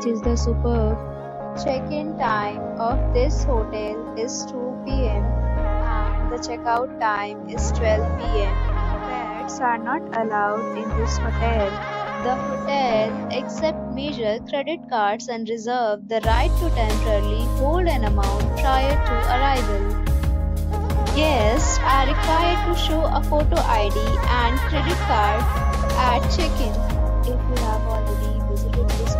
which is the superb. Check-in time of this hotel is 2 p.m. and the checkout time is 12 p.m. Pets are not allowed in this hotel. The hotel accepts major credit cards and reserve the right to temporarily hold an amount prior to arrival. Guests are required to show a photo ID and credit card at check-in. If you have already visited this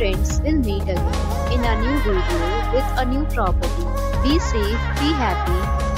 friends, we'll meet again in a new video with a new property. Be safe, be happy